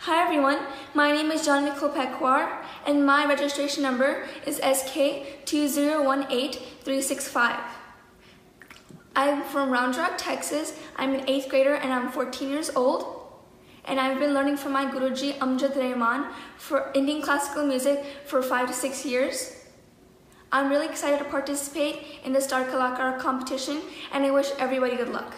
Hi everyone, my name is John Nicole Pekwar and my registration number is SK2018365. I'm from Round Rock, Texas. I'm an 8th grader and I'm 14 years old. And I've been learning from my Guruji Amjad Rahman for Indian classical music for 5 to 6 years. I'm really excited to participate in the Star Kalakaar competition and I wish everybody good luck.